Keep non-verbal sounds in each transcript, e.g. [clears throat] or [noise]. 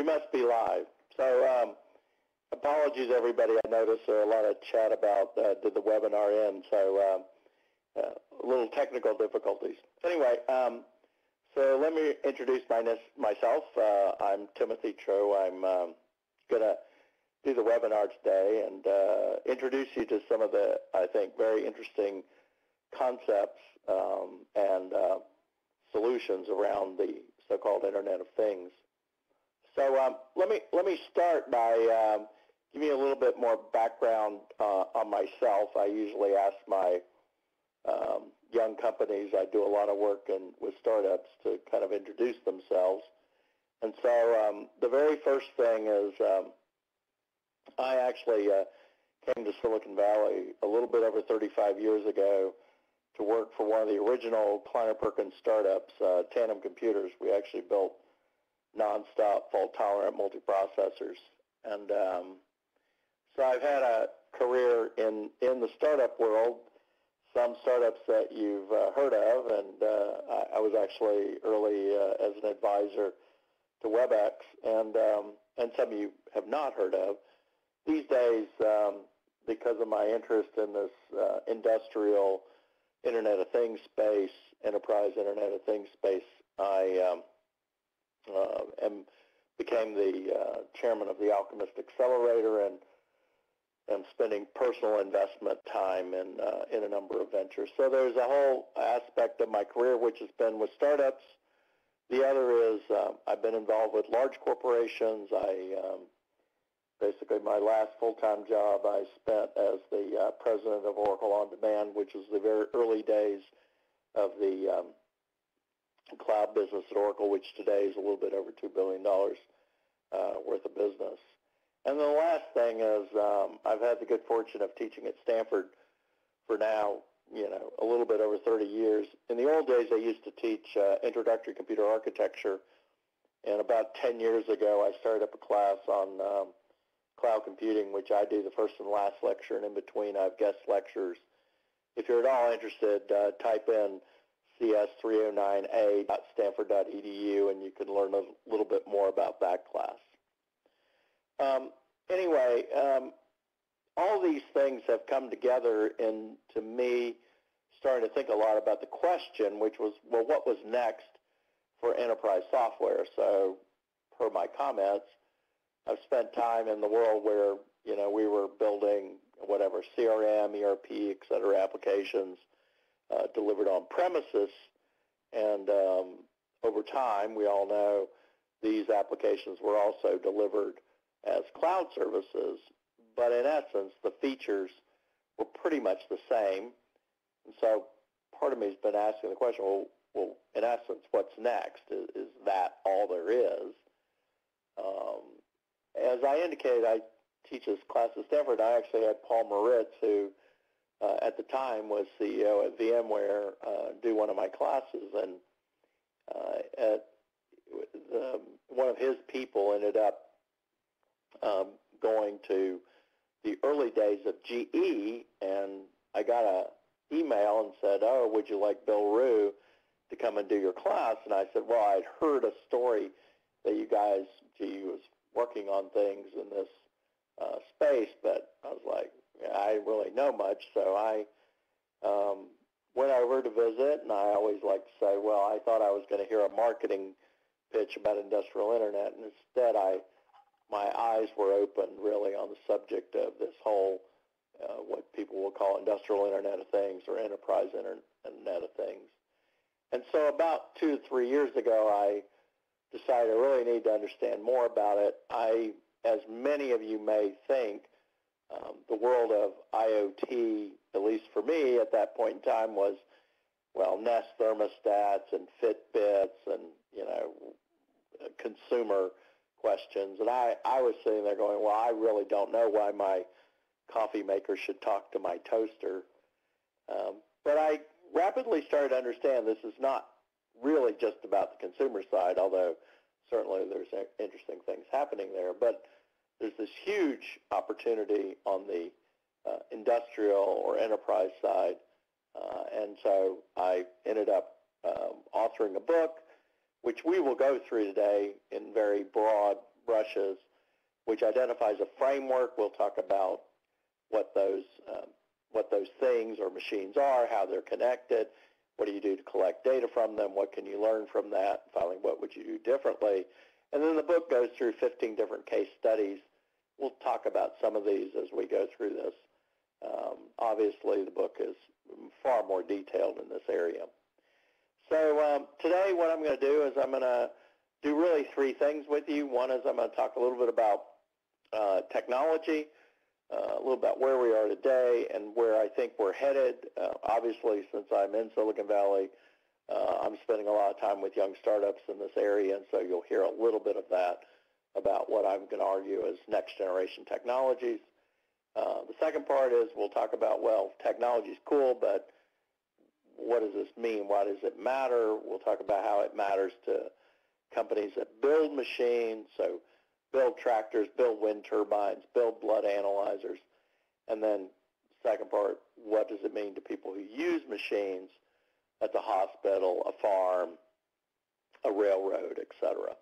We must be live. So um, apologies, everybody. I noticed there a lot of chat about uh, did the webinar end, so um, uh, a little technical difficulties. Anyway, um, so let me introduce my, myself. Uh, I'm Timothy Chou. I'm um, going to do the webinar today and uh, introduce you to some of the, I think, very interesting concepts um, and uh, solutions around the so-called Internet of Things. So um, let me let me start by um, giving you a little bit more background uh, on myself. I usually ask my um, young companies, I do a lot of work in, with startups to kind of introduce themselves. And so um, the very first thing is um, I actually uh, came to Silicon Valley a little bit over 35 years ago to work for one of the original Kleiner Perkins startups, uh, Tandem Computers. We actually built nonstop fault-tolerant multiprocessors. And um, so I've had a career in, in the startup world, some startups that you've uh, heard of, and uh, I, I, was actually early uh, as an advisor to WebEx, and, um, and some you have not heard of. These days, um, because of my interest in this uh, industrial Internet of Things space, enterprise Internet of Things space, I um, uh, and became the uh, chairman of the Alchemist Accelerator and am spending personal investment time in uh, in a number of ventures. So there's a whole aspect of my career which has been with startups. The other is uh, I've been involved with large corporations. I um, basically my last full-time job I spent as the uh, president of Oracle On Demand, which was the very early days of the um, cloud business at Oracle, which today is a little bit over $2 billion uh, worth of business. And the last thing is um, I've had the good fortune of teaching at Stanford for now, you know, a little bit over 30 years. In the old days, I used to teach uh, introductory computer architecture. And about 10 years ago, I started up a class on um, cloud computing, which I do the first and last lecture, and in between I have guest lectures. If you're at all interested, uh, type in cs309a.stanford.edu, and you can learn a little bit more about that class. Um, anyway, um, all these things have come together into me starting to think a lot about the question, which was, well, what was next for enterprise software? So per my comments, I've spent time in the world where, you know, we were building whatever, CRM, ERP, et cetera, applications, uh, delivered on premises. And um, over time, we all know these applications were also delivered as cloud services, but in essence, the features were pretty much the same. And so part of me has been asking the question, well, well in essence, what's next? Is, is that all there is? Um, as I indicated, I teach this class at Stanford. I actually had Paul Maritz, who uh, at the time was CEO at VMware, uh, do one of my classes, and uh, at, the, one of his people ended up um, going to the early days of GE, and I got a email and said, "Oh, would you like Bill Ruh to come and do your class?" And I said, "Well, I'd heard a story that you guys, GE was working on things in this uh, space, but I was like, I really know much, so I um, went over to visit, and I always like to say, well, I thought I was going to hear a marketing pitch about industrial internet, and instead I my eyes were opened really on the subject of this whole uh, what people will call industrial internet of things or enterprise internet of things. And so about two to three years ago, I decided I really need to understand more about it. I, as many of you may think, um, the world of IoT, at least for me at that point in time, was well Nest thermostats and Fitbits and you know consumer questions. And I, I was sitting there going, well, I really don't know why my coffee maker should talk to my toaster. Um, but I rapidly started to understand this is not really just about the consumer side, although certainly there's interesting things happening there. But there's this huge opportunity on the uh, industrial or enterprise side. Uh, and so I ended up um, authoring a book, which we will go through today in very broad brushes, which identifies a framework. We'll talk about what those um, what those things or machines are, how they're connected, what do you do to collect data from them, what can you learn from that, finally, what would you do differently. And then the book goes through 15 different case studies. We'll talk about some of these as we go through this. Um, obviously, the book is far more detailed in this area. So um, today what I'm going to do is I'm going to do really three things with you. One is I'm going to talk a little bit about uh, technology, uh, a little about where we are today and where I think we're headed. Uh, obviously, since I'm in Silicon Valley, uh, I'm spending a lot of time with young startups in this area, and so you'll hear a little bit of that about what I'm going to argue as next generation technologies. Uh, the second part is we'll talk about, well, technology is cool, but what does this mean? Why does it matter? We'll talk about how it matters to companies that build machines, so build tractors, build wind turbines, build blood analyzers, and then second part, what does it mean to people who use machines at the hospital, a farm, a railroad, etc.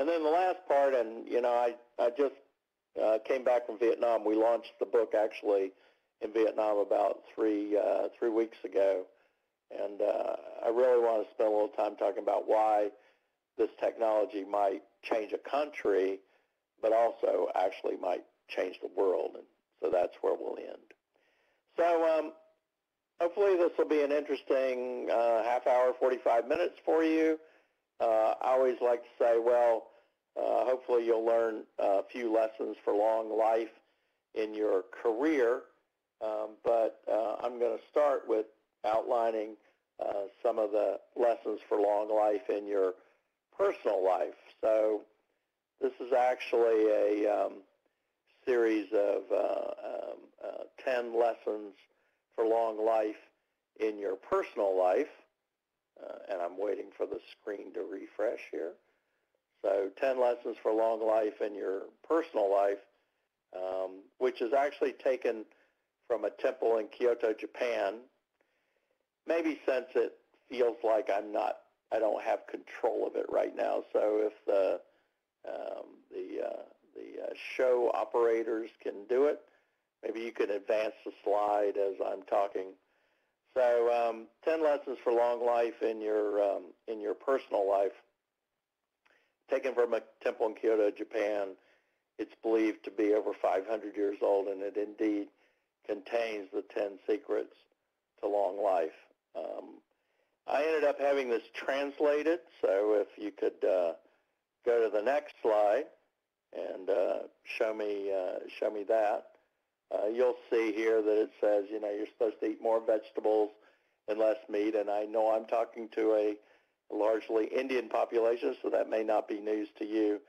And then the last part, and you know, I, I just uh, came back from Vietnam. We launched the book actually in Vietnam about three uh, three weeks ago, and uh, I really want to spend a little time talking about why this technology might change a country, but also actually might change the world. And so that's where we'll end. So um, hopefully this will be an interesting uh, half hour, 45 minutes for you. Uh, I always like to say, well, uh, hopefully you'll learn a few lessons for long life in your career. Um, but uh, I'm going to start with outlining uh, some of the lessons for long life in your personal life. So this is actually a um, series of uh, um, uh, 10 lessons for long life in your personal life. Uh, and I'm waiting for the screen to refresh here. So 10 lessons for long life in your personal life, um, which is actually taken from a temple in Kyoto, Japan. Maybe since it feels like I'm not I don't have control of it right now. So if the um, the uh, the uh, show operators can do it, maybe you can advance the slide as I'm talking. So um, 10 lessons for long life in your um, in your personal life, taken from a temple in Kyoto, Japan. It's believed to be over 500 years old, and it indeed contains the 10 secrets to long life. Um, I ended up having this translated, so if you could uh, go to the next slide and uh, show me uh, show me that. Uh, you'll see here that it says, you know, you're supposed to eat more vegetables and less meat, and I know I'm talking to a largely Indian population, so that may not be news to you.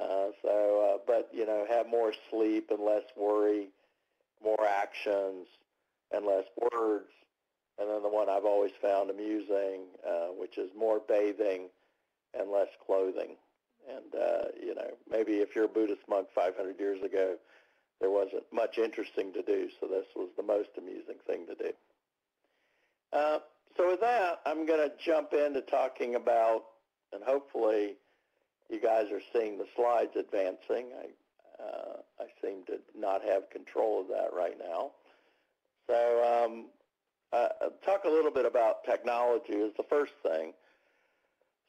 Uh, so, uh, but you know, have more sleep and less worry, more actions and less words, and then the one I've always found amusing, uh, which is more bathing and less clothing. And, uh, you know, maybe if you're a Buddhist monk 500 years ago, there wasn't much interesting to do, so this was the most amusing thing to do. Uh, so with that, I'm going to jump into talking about, and hopefully you guys are seeing the slides advancing. I, uh, I seem to not have control of that right now. So um, uh, talk a little bit about technology is the first thing.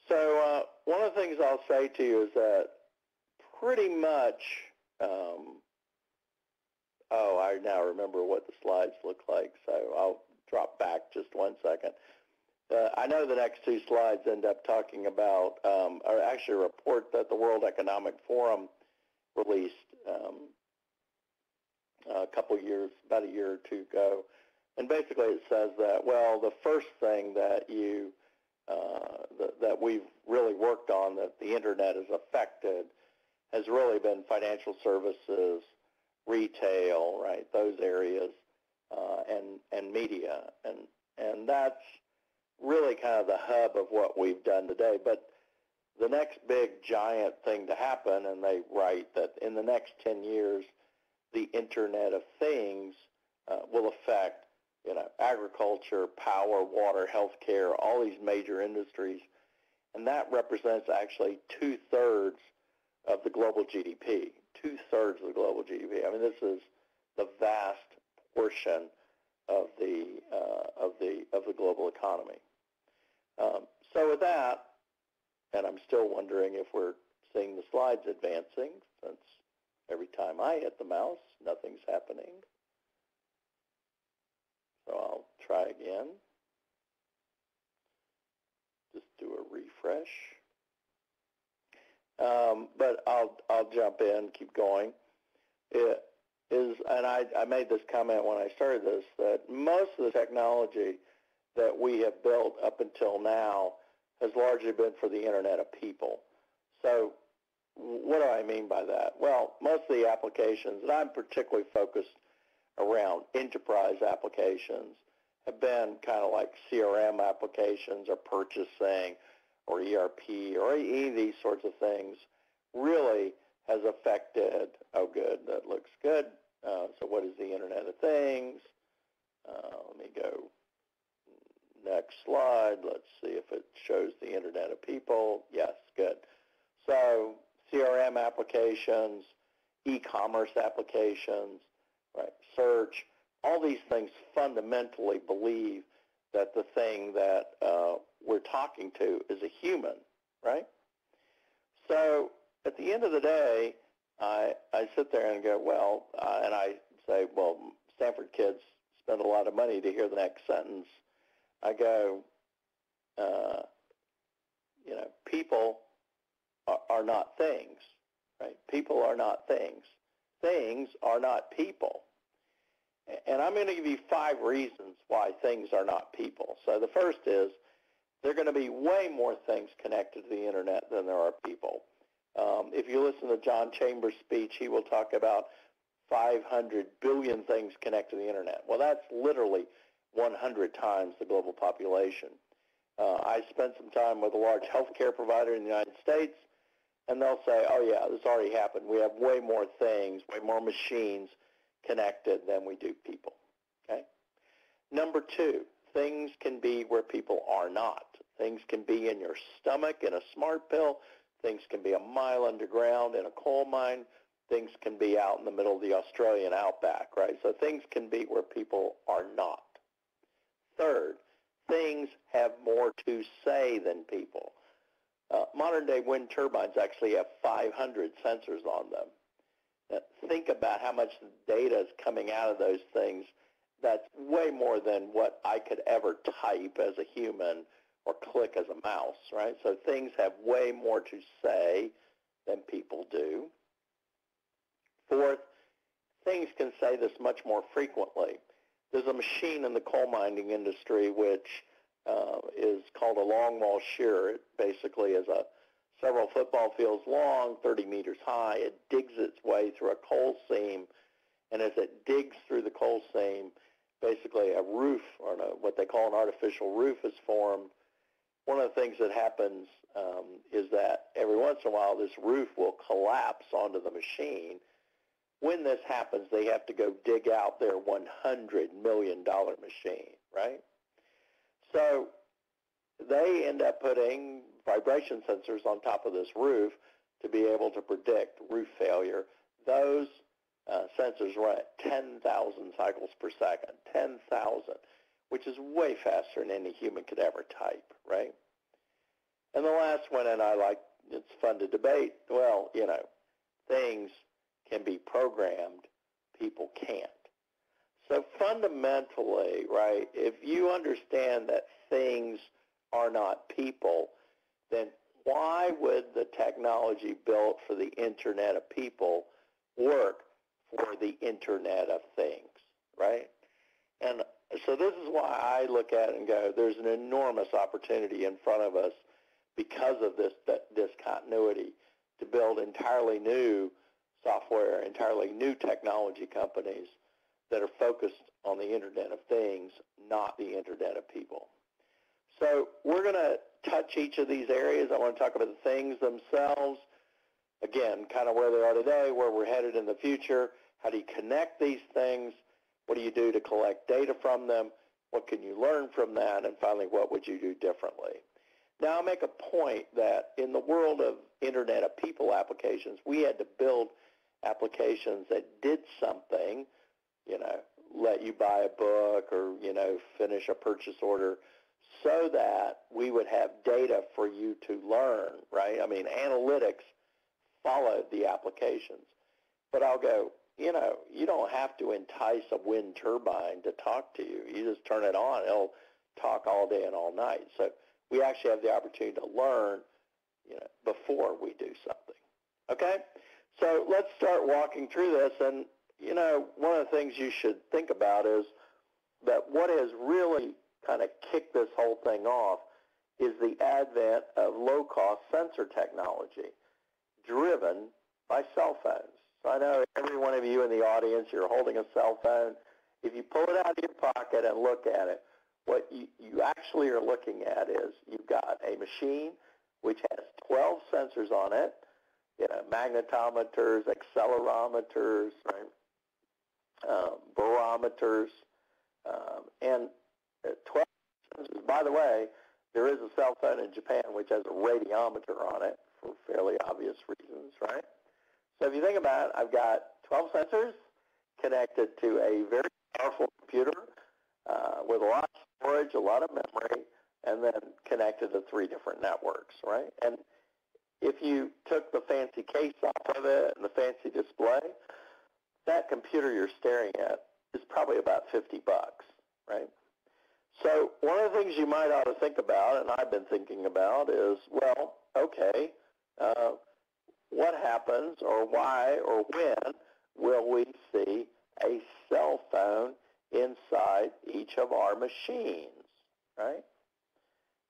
So uh, one of the things I'll say to you is that pretty much, um, oh, I now remember what the slides look like, so I'll drop back just one second. Uh, I know the next two slides end up talking about, um, or actually a report that the World Economic Forum released um, a couple years, about a year or two ago, and basically it says that, well, the first thing that you, uh, that, that we've really worked on that the internet has affected has really been financial services, retail, right, those areas, uh, and, and media. And, and that's really kind of the hub of what we've done today. But the next big giant thing to happen, and they write that in the next 10 years, the Internet of Things uh, will affect you know, agriculture, power, water, healthcare, all these major industries. And that represents actually two-thirds of the global GDP, two-thirds of the global GDP. I mean, this is the vast portion of the uh, of the of the global economy. Um, so with that, and I'm still wondering if we're seeing the slides advancing, since every time I hit the mouse, nothing's happening. So I'll try again. Just do a refresh. Um, but I'll I'll jump in, keep going. It is, and I, I made this comment when I started this that most of the technology that we have built up until now has largely been for the Internet of People. So what do I mean by that? Well, most of the applications, and I'm particularly focused around enterprise applications, have been kind of like CRM applications or purchasing or ERP or any of these sorts of things really has affected, oh good, that looks good. Uh, so what is the Internet of Things? Uh, let me go next slide. Let's see if it shows the Internet of People. Yes, good. So CRM applications, e-commerce applications, right, search, all these things fundamentally believe that the thing that uh, we're talking to is a human, right? So at the end of the day, I, I sit there and go, well, uh, and I say, well, Stanford kids spend a lot of money to hear the next sentence. I go, uh, you know, people are, are not things, right? People are not things. Things are not people. And I'm going to give you five reasons why things are not people. So the first is there are going to be way more things connected to the internet than there are people. Um, if you listen to John Chambers' speech, he will talk about 500 billion things connected to the internet. Well, that's literally 100 times the global population. Uh, I spent some time with a large [laughs] healthcare provider in the United States, and they'll say, oh yeah, this already happened. We have way more things, way more machines connected than we do people. Okay. Number two, things can be where people are not. Things can be in your stomach in a smart pill. Things can be a mile underground in a coal mine. Things can be out in the middle of the Australian outback, right? So things can be where people are not. Third, things have more to say than people. Uh, modern day wind turbines actually have 500 sensors on them. Now, think about how much data is coming out of those things. That's way more than what I could ever type as a human or click as a mouse, right? So things have way more to say than people do. Fourth, things can say this much more frequently. There's a machine in the coal mining industry which uh, is called a longwall shearer. It basically is a several football fields long, 30 meters high. It digs its way through a coal seam, and as it digs through the coal seam, basically a roof or what they call an artificial roof is formed one of the things that happens um, is that every once in a while this roof will collapse onto the machine. When this happens, they have to go dig out their $100 million machine, right? So they end up putting vibration sensors on top of this roof to be able to predict roof failure. Those uh, sensors run at 10,000 cycles per second, 10,000 which is way faster than any human could ever type, right? And the last one, and I like, it's fun to debate, well, you know, things can be programmed, people can't. So fundamentally, right, if you understand that things are not people, then why would the technology built for the Internet of People work for the Internet of Things, right? And so this is why I look at it and go, there's an enormous opportunity in front of us because of this discontinuity to build entirely new software, entirely new technology companies that are focused on the Internet of Things, not the Internet of People. So we're going to touch each of these areas. I want to talk about the things themselves. Again, kind of where they are today, where we're headed in the future. How do you connect these things? What do you do to collect data from them? What can you learn from that? And finally, what would you do differently? Now, I'll make a point that in the world of Internet of People applications, we had to build applications that did something, you know, let you buy a book or, you know, finish a purchase order so that we would have data for you to learn, right? I mean, analytics followed the applications. But I'll go, you know, you don't have to entice a wind turbine to talk to you. You just turn it on. It'll talk all day and all night. So we actually have the opportunity to learn, you know, before we do something. Okay? So let's start walking through this. And, you know, one of the things you should think about is that what has really kind of kicked this whole thing off is the advent of low-cost sensor technology driven by cell phones. I know every one of you in the audience, you're holding a cell phone. If you pull it out of your pocket and look at it, what you, you actually are looking at is you've got a machine which has 12 sensors on it, you know, magnetometers, accelerometers, right, um, barometers, um, and 12 sensors. By the way, there is a cell phone in Japan which has a radiometer on it for fairly obvious reasons, right? So if you think about it, I've got 12 sensors connected to a very powerful computer uh, with a lot of storage, a lot of memory, and then connected to three different networks, right? And if you took the fancy case off of it and the fancy display, that computer you're staring at is probably about 50 bucks, right? So one of the things you might ought to think about, and I've been thinking about, is, well, okay, uh, what happens or why or when will we see a cell phone inside each of our machines, right?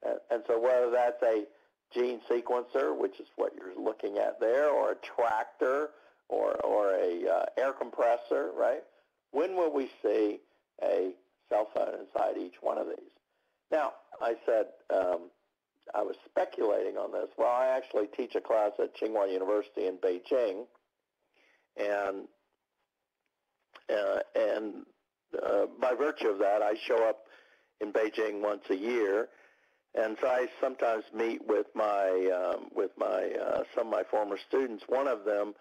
And, and so whether that's a gene sequencer, which is what you're looking at there, or a tractor, or, or a uh, air compressor, right? When will we see a cell phone inside each one of these? Now, I said um, I was speculating on this. Well, I actually teach a class at Tsinghua University in Beijing, and uh, and uh, by virtue of that, I show up in Beijing once a year, and so I sometimes meet with my um, with my uh, some of my former students. One of them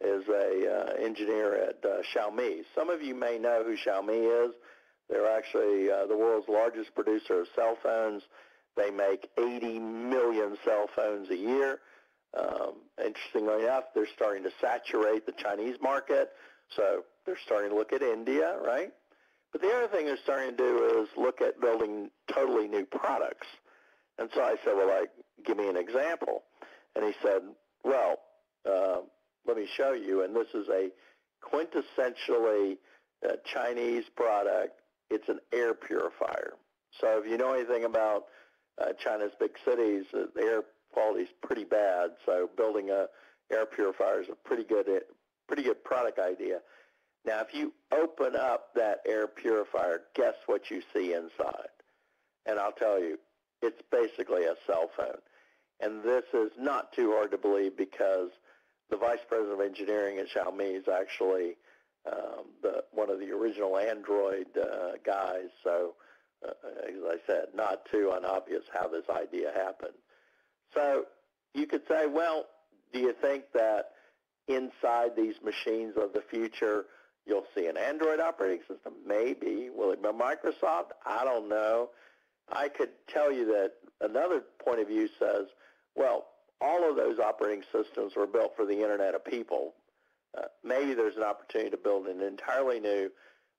is a uh, engineer at uh, Xiaomi. Some of you may know who Xiaomi is. They're actually uh, the world's largest producer of cell phones. They make 80 million cell phones a year. Um, interestingly enough, they're starting to saturate the Chinese market, so they're starting to look at India, right? But the other thing they're starting to do is look at building totally new products. And so I said, well, like, give me an example. And he said, well, uh, let me show you. And this is a quintessentially uh, Chinese product. It's an air purifier. So if you know anything about uh, China's big cities, uh, the air quality is pretty bad. So building a air purifier is a pretty good, pretty good product idea. Now, if you open up that air purifier, guess what you see inside? And I'll tell you, it's basically a cell phone. And this is not too hard to believe because the vice president of engineering at Xiaomi is actually um, the, one of the original Android uh, guys. So uh, as I said, not too unobvious how this idea happened. So you could say, well, do you think that inside these machines of the future you'll see an Android operating system? Maybe. Will it be Microsoft? I don't know. I could tell you that another point of view says, well, all of those operating systems were built for the Internet of People. Uh, maybe there's an opportunity to build an entirely new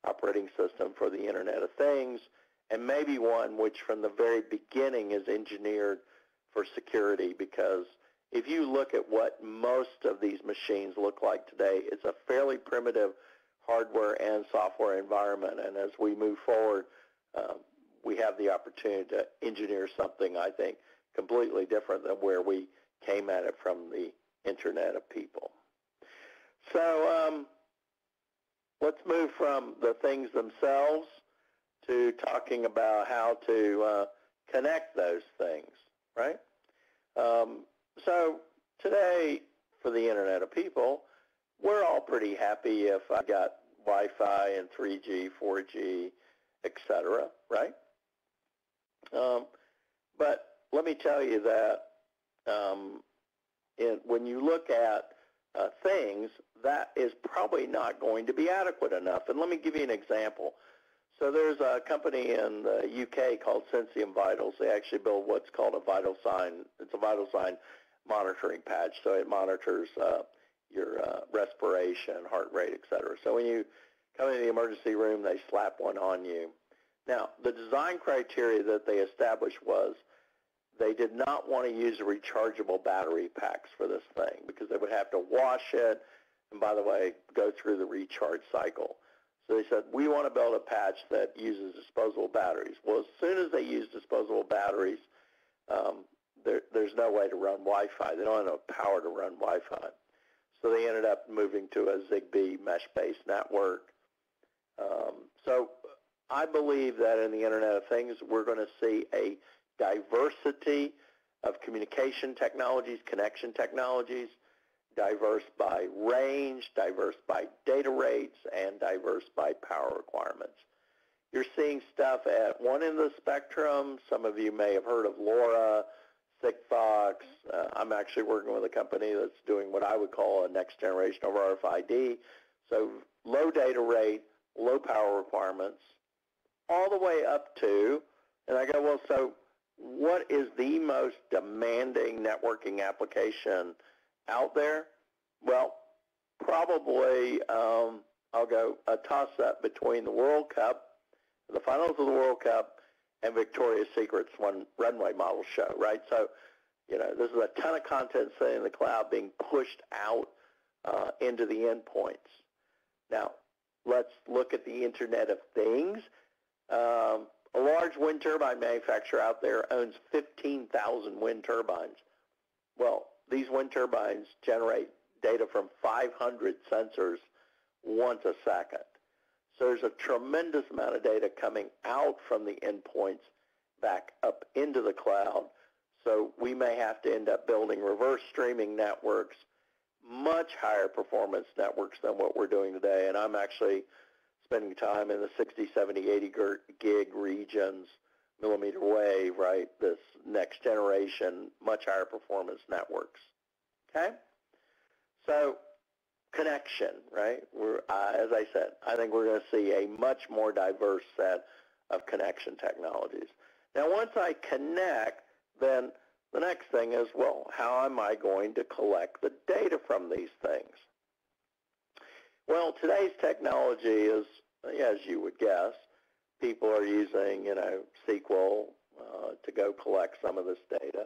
operating system for the Internet of Things and maybe one which from the very beginning is engineered for security because if you look at what most of these machines look like today, it's a fairly primitive hardware and software environment. And as we move forward, um, we have the opportunity to engineer something, I think, completely different than where we came at it from the Internet of People. So um, let's move from the things themselves to talking about how to uh, connect those things, right? Um, so today, for the Internet of People, we're all pretty happy if I got Wi-Fi and 3G, 4G, etc., right? Um, but let me tell you that um, when you look at uh, things, that is probably not going to be adequate enough. And let me give you an example. So there's a company in the UK called Sensium Vitals. They actually build what's called a vital sign. It's a vital sign monitoring patch. So it monitors uh, your uh, respiration, heart rate, et cetera. So when you come into the emergency room, they slap one on you. Now, the design criteria that they established was they did not want to use rechargeable battery packs for this thing because they would have to wash it and, by the way, go through the recharge cycle. So they said, we want to build a patch that uses disposable batteries. Well, as soon as they use disposable batteries, um, there, there's no way to run Wi-Fi. They don't have enough power to run Wi-Fi. So they ended up moving to a ZigBee mesh-based network. Um, so I believe that in the Internet of Things, we're going to see a diversity of communication technologies, connection technologies, diverse by range, diverse by data rates, and diverse by power requirements. You're seeing stuff at one end of the spectrum. Some of you may have heard of LoRa, Sigfox. Uh, I'm actually working with a company that's doing what I would call a next generation of RFID. So low data rate, low power requirements, all the way up to, and I go, well, so what is the most demanding networking application out there? Well, probably um, I'll go a toss-up between the World Cup, the finals of the World Cup, and Victoria's Secret's one runway model show, right? So, you know, this is a ton of content sitting in the cloud being pushed out uh, into the endpoints. Now, let's look at the Internet of Things. Um, a large wind turbine manufacturer out there owns 15,000 wind turbines. Well, these wind turbines generate data from 500 sensors once a second. So there's a tremendous amount of data coming out from the endpoints back up into the cloud. So we may have to end up building reverse streaming networks, much higher performance networks than what we're doing today. And I'm actually spending time in the 60, 70, 80 gig regions, millimeter wave, right? This next generation, much higher performance networks. Okay? So connection, right? We're, uh, as I said, I think we're going to see a much more diverse set of connection technologies. Now, once I connect, then the next thing is, well, how am I going to collect the data from these things? Well, today's technology is, as you would guess, people are using, you know, SQL uh, to go collect some of this data.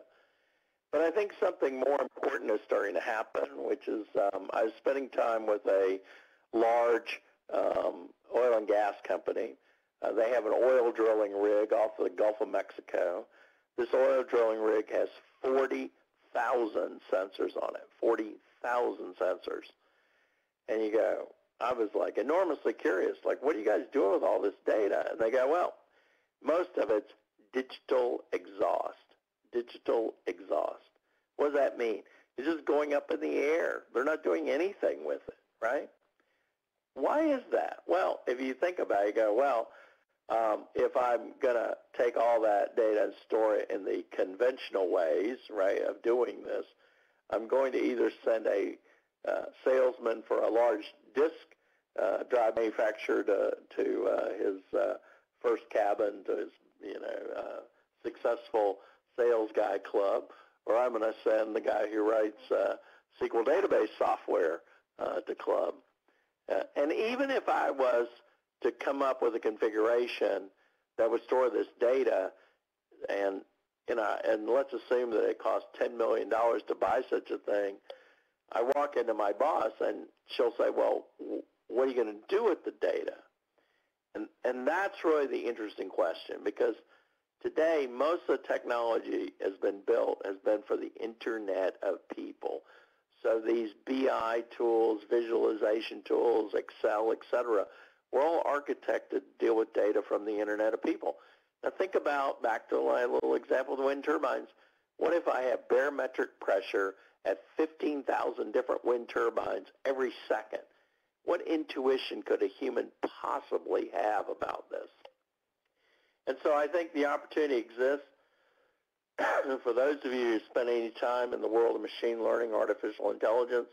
But I think something more important is starting to happen, which is um, I was spending time with a large um, oil and gas company. Uh, they have an oil drilling rig off of the Gulf of Mexico. This oil drilling rig has 40,000 sensors on it, 40,000 sensors. And you go, I was like enormously curious, like, what are you guys doing with all this data? And they go, well, most of it's digital exhaust, digital exhaust. What does that mean? It's just going up in the air. They're not doing anything with it, right? Why is that? Well, if you think about it, you go, well, um, if I'm going to take all that data and store it in the conventional ways, right, of doing this, I'm going to either send a uh, salesman for a large disk uh, drive manufacturer to, to uh, his uh, first cabin, to his you know uh, successful sales guy club, or I'm going to send the guy who writes uh, SQL database software uh, to club. Uh, and even if I was to come up with a configuration that would store this data, and you know, and let's assume that it costs $10 million to buy such a thing, I walk into my boss and she'll say, well, what are you going to do with the data? And, and that's really the interesting question because today most of the technology has been built, has been for the Internet of people. So these BI tools, visualization tools, Excel, et cetera, we're all architected to deal with data from the Internet of people. Now think about, back to my little example of the wind turbines, what if I have barometric pressure at 15,000 different wind turbines every second. What intuition could a human possibly have about this? And so I think the opportunity exists. [clears throat] for those of you who spend any time in the world of machine learning, artificial intelligence,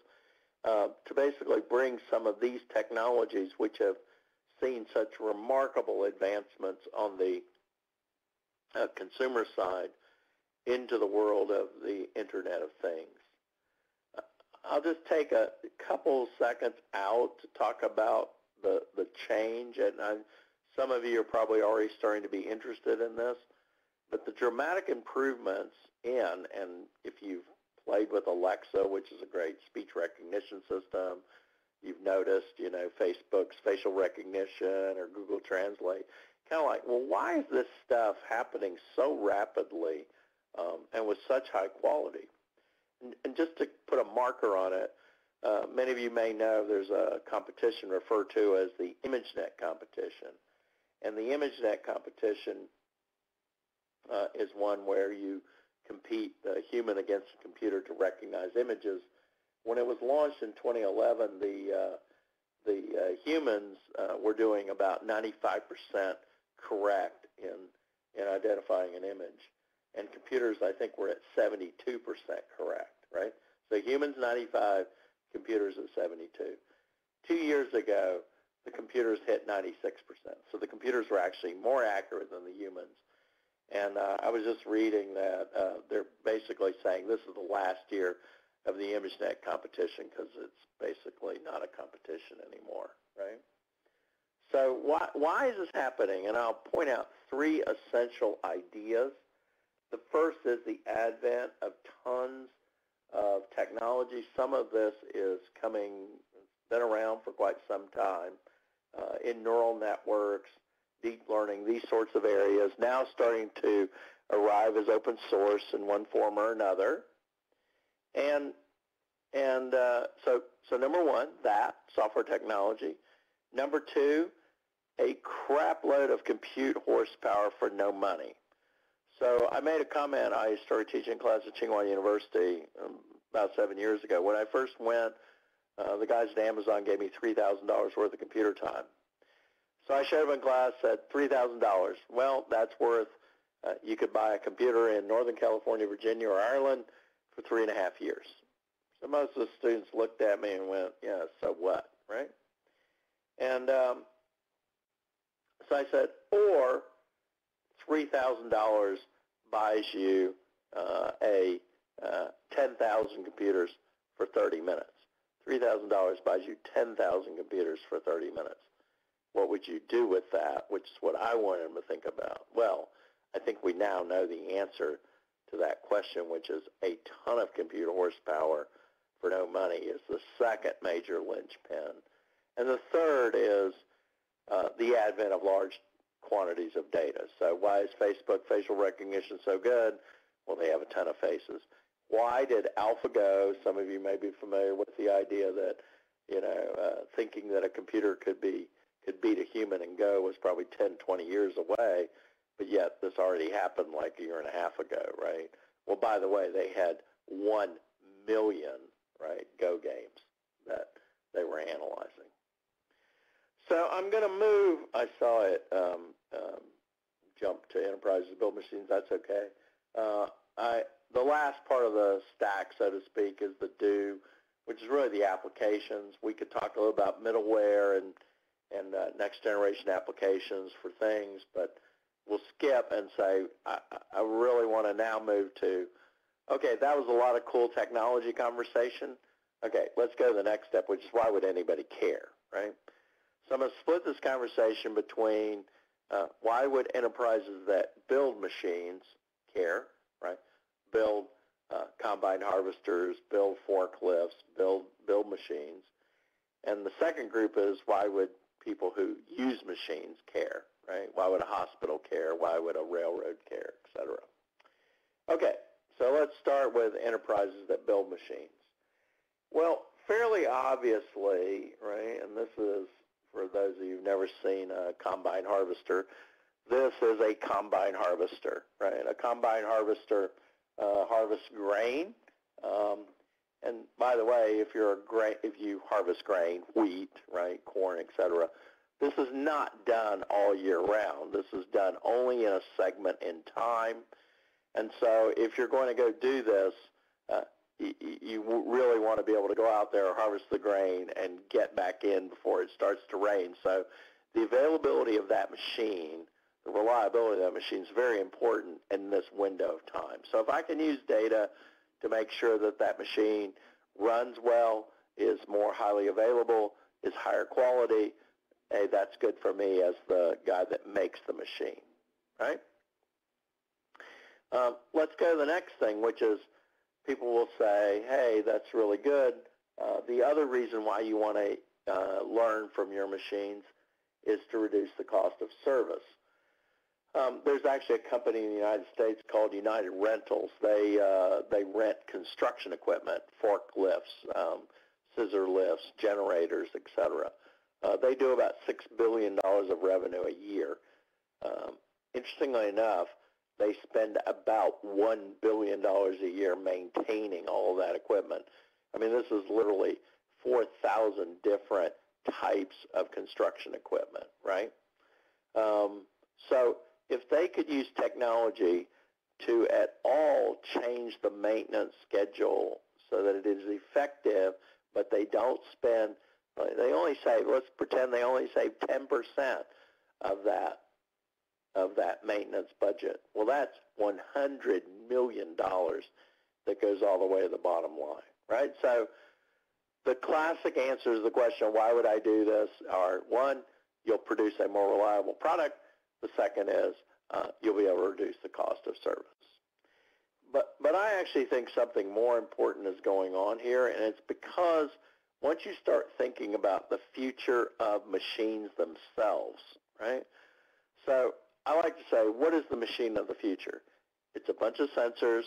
uh, to basically bring some of these technologies, which have seen such remarkable advancements on the uh, consumer side, into the world of the Internet of Things. I'll just take a couple seconds out to talk about the, the change, and I, some of you are probably already starting to be interested in this, but the dramatic improvements in, and if you've played with Alexa, which is a great speech recognition system, you've noticed, you know, Facebook's facial recognition or Google Translate, kind of like, well, why is this stuff happening so rapidly um, and with such high quality? And, just to put a marker on it, uh, many of you may know there's a competition referred to as the ImageNet competition. And the ImageNet competition uh, is one where you compete uh, human against the computer to recognize images. When it was launched in 2011, the uh, the uh, humans uh, were doing about 95% correct in in identifying an image, and computers I think were at 72% correct. Right. So humans 95, computers at 72. Two years ago, the computers hit 96%. So the computers were actually more accurate than the humans. And uh, I was just reading that uh, they're basically saying this is the last year of the ImageNet competition because it's basically not a competition anymore, right? So why, why is this happening? And I'll point out three essential ideas. The first is the advent of tons of technology. Some of this is coming, been around for quite some time uh, in neural networks, deep learning, these sorts of areas, now starting to arrive as open source in one form or another. And and uh, so so number one, that software technology. Number two, a crap load of compute horsepower for no money. So I made a comment. I started teaching class at Tsinghua University um, about seven years ago. When I first went, uh, the guys at Amazon gave me $3,000 worth of computer time. So I showed up in class at $3,000. Well, that's worth, uh, you could buy a computer in Northern California, Virginia, or Ireland for three and a half years. So most of the students looked at me and went, yeah, so what, right? And um, so I said, or $3,000 buys you uh, a uh, 10,000 computers for 30 minutes. $3,000 buys you 10,000 computers for 30 minutes. What would you do with that, which is what I wanted them to think about. Well, I think we now know the answer to that question, which is a ton of computer horsepower for no money is the second major linchpin. And the third is uh, the advent of large quantities of data. So why is Facebook facial recognition so good? Well, they have a ton of faces. Why did AlphaGo, some of you may be familiar with the idea that, you know, uh, thinking that a computer could be could beat a human in Go was probably 10, 20 years away, but yet this already happened like a year and a half ago, right? Well, by the way, they had 1 million, right, Go games that they were analyzing. So I'm going to move, I saw it um, um, jump to enterprises build machines, that's okay. Uh, I, the last part of the stack, so to speak, is the do, which is really the applications. We could talk a little about middleware and and uh, next generation applications for things, but we'll skip and say, I, I really want to now move to, okay, that was a lot of cool technology conversation. Okay, let's go to the next step, which is why would anybody care, right? So I'm going to split this conversation between uh, why would enterprises that build machines care, right? Build uh, combine harvesters, build forklifts, build build machines. And the second group is why would people who use machines care, right? Why would a hospital care? Why would a railroad care, et cetera? Okay, so let's start with enterprises that build machines. Well, fairly obviously, right, and this is for those of you who've never seen a combine harvester, this is a combine harvester, right? A combine harvester uh, harvests grain, um, and by the way, if you're a if you harvest grain, wheat, right, corn, etc., this is not done all year round. This is done only in a segment in time. And so if you're going to go do this, you, really want to be able to go out there, harvest the grain, and get back in before it starts to rain. So the availability of that machine, the reliability of that machine is very important in this window of time. So if I can use data to make sure that that machine runs well, is more highly available, is higher quality, hey, that's good for me as the guy that makes the machine, right? Um, let's go to the next thing, which is people will say, hey, that's really good. Uh, the other reason why you want to uh, learn from your machines is to reduce the cost of service. Um, there's actually a company in the United States called United Rentals. They uh, they rent construction equipment, forklifts, um, scissor lifts, generators, etc. Uh, they do about six billion dollars of revenue a year. Um, interestingly enough, they spend about $1 billion a year maintaining all that equipment. I mean, this is literally 4,000 different types of construction equipment, right? Um, so if they could use technology to at all change the maintenance schedule so that it is effective, but they don't spend, they only save, let's pretend they only save 10% of that of that maintenance budget. Well, that's $100 million that goes all the way to the bottom line, right? So the classic answer to the question, why would I do this, are one, you'll produce a more reliable product. The second is uh, you'll be able to reduce the cost of service. But, but I actually think something more important is going on here, and it's because once you start thinking about the future of machines themselves, right? So I like to say, what is the machine of the future? It's a bunch of sensors,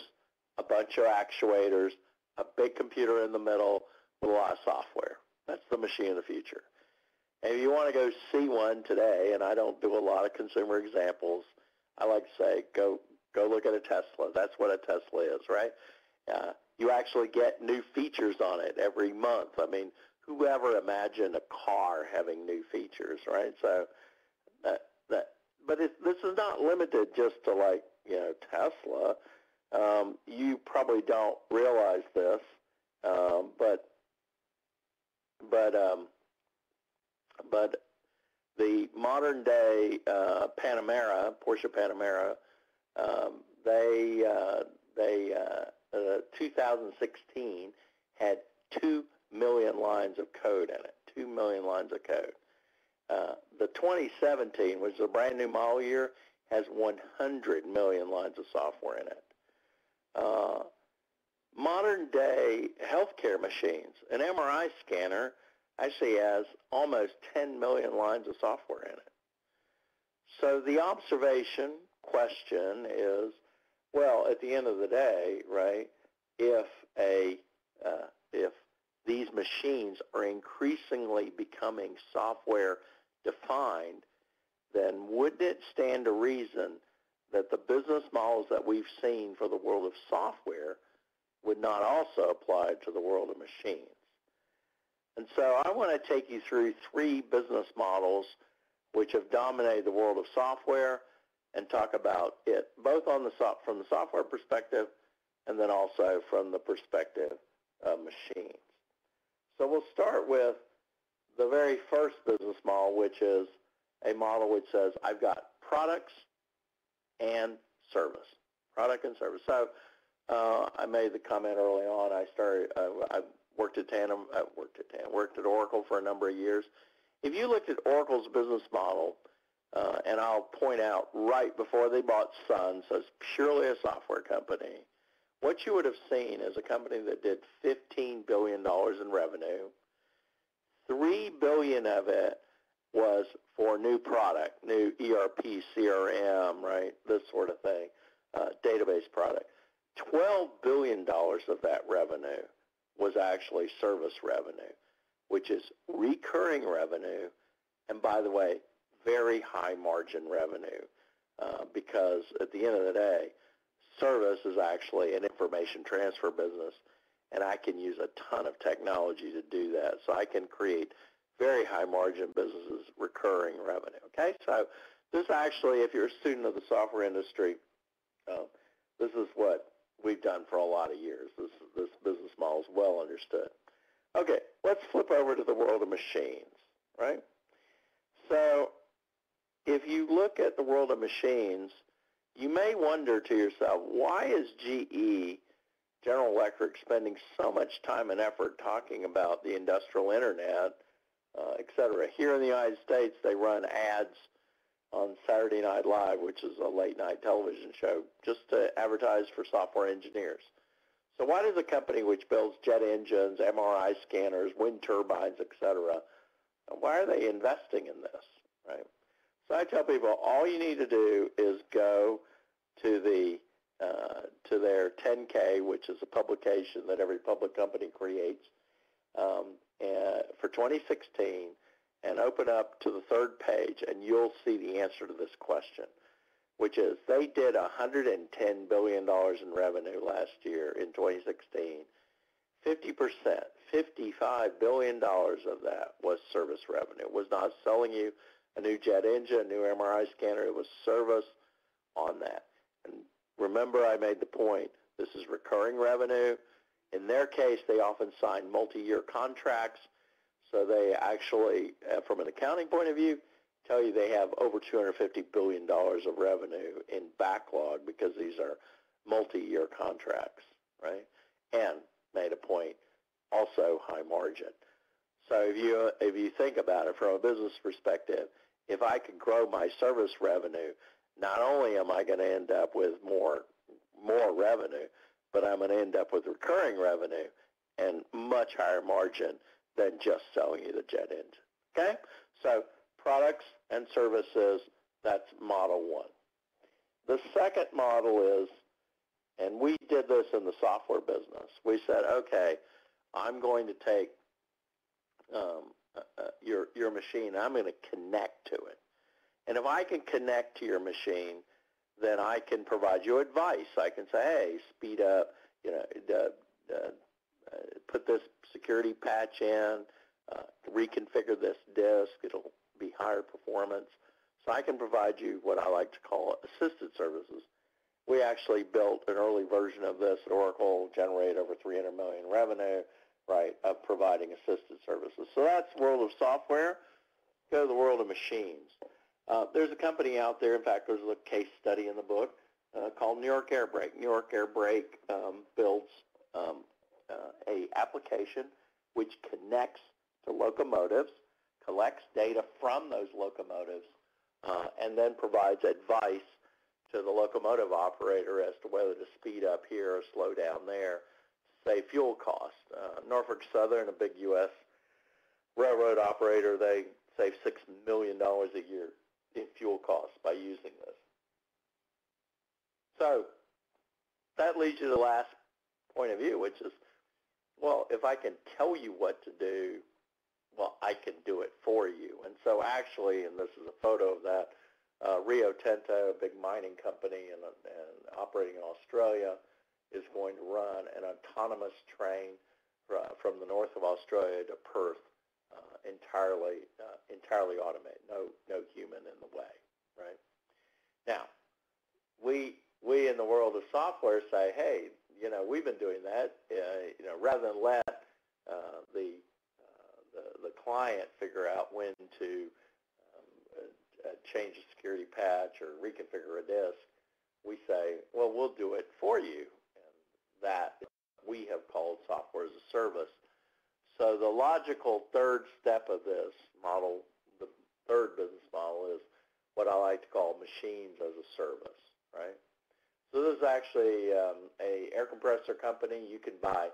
a bunch of actuators, a big computer in the middle with a lot of software. That's the machine of the future. And if you want to go see one today, and I don't do a lot of consumer examples, I like to say, go go look at a Tesla. That's what a Tesla is, right? Uh, you actually get new features on it every month. I mean, whoever imagined a car having new features, right? So that but it, this is not limited just to like you know Tesla. Um, you probably don't realize this, um, but but um, but the modern day uh, Panamera, Porsche Panamera, um, they uh, they uh, uh 2016 had two million lines of code in it. Two million lines of code. Uh, the 2017, which is a brand new model year, has 100 million lines of software in it. Uh, modern day healthcare machines, an MRI scanner actually has almost 10 million lines of software in it. So the observation question is, well, at the end of the day, right, if a uh, if these machines are increasingly becoming software defined, then wouldn't it stand to reason that the business models that we've seen for the world of software would not also apply to the world of machines? And so I want to take you through three business models which have dominated the world of software and talk about it both on the from the software perspective and then also from the perspective of machines. So we'll start with the very first business model, which is a model which says I've got products and service, product and service. So uh, I made the comment early on. I started. Uh, I worked at Tandem. I worked at Tandem. Worked at Oracle for a number of years. If you looked at Oracle's business model, uh, and I'll point out right before they bought Sun, so it's purely a software company. What you would have seen is a company that did $15 billion in revenue, Three billion of it was for new product, new ERP, CRM, right, this sort of thing, uh, database product. $12 billion of that revenue was actually service revenue, which is recurring revenue, and by the way, very high margin revenue, uh, because at the end of the day, service is actually an information transfer business and I can use a ton of technology to do that. So I can create very high margin businesses, recurring revenue. Okay, so this actually, if you're a student of the software industry, uh, this is what we've done for a lot of years. This, this business model is well understood. Okay, let's flip over to the world of machines, right? So if you look at the world of machines, you may wonder to yourself, why is GE, General Electric, spending so much time and effort talking about the industrial internet, uh, et cetera? Here in the United States, they run ads on Saturday Night Live, which is a late night television show, just to advertise for software engineers. So why does a company which builds jet engines, MRI scanners, wind turbines, et cetera, why are they investing in this, right? So I tell people all you need to do is go to the uh, to their 10K, which is a publication that every public company creates um, for 2016, and open up to the third page, and you'll see the answer to this question, which is they did $110 billion in revenue last year in 2016. 50%, $55 billion of that was service revenue. It was not selling you a new jet engine, a new MRI scanner. It was service on that. And remember I made the point, this is recurring revenue. In their case, they often sign multi-year contracts. So they actually, uh, from an accounting point of view, tell you they have over $250 billion of revenue in backlog because these are multi-year contracts, right? And made a point, also high margin. So if you if you think about it from a business perspective, if I could grow my service revenue, not only am I going to end up with more more revenue, but I'm going to end up with recurring revenue and much higher margin than just selling you the jet engine. Okay? So products and services, that's model one. The second model is, and we did this in the software business, we said, okay, I'm going to take um, uh, uh, your, your machine, I'm going to connect to it. And if I can connect to your machine, then I can provide you advice. I can say, hey, speed up, you know, uh, uh, put this security patch in, uh, reconfigure this disk. It'll be higher performance. So I can provide you what I like to call assisted services. We actually built an early version of this at Oracle, generated over 300 million revenue, right, of providing assisted services. So that's world of software. Go to the world of machines. Uh, there's a company out there, in fact, there's a case study in the book uh, called New York Air Brake. New York Air Brake um, builds um, uh, a application which connects to locomotives, collects data from those locomotives, uh, and then provides advice to the locomotive operator as to whether to speed up here or slow down there to save fuel costs. Uh, Norfolk Southern, a big U.S. railroad operator, they save $6 million a year in fuel costs by using this. So that leads you to the last point of view, which is, well, if I can tell you what to do, well, I can do it for you. And so actually, and this is a photo of that, uh, Rio Tinto, a big mining company and, and operating in Australia, is going to run an autonomous train from the north of Australia to Perth entirely uh, entirely automated, no no human in the way, right? Now, we we in the world of software say, hey, you know, we've been doing that. Uh, you know, rather than let uh, the, uh, the the client figure out when to um, uh, change a security patch or reconfigure a disk, we say, well, we'll do it for you, and that we have called software as a service so the logical third step of this model, the third business model is what I like to call machines as a service, right? So this is actually um, a air compressor company. You can buy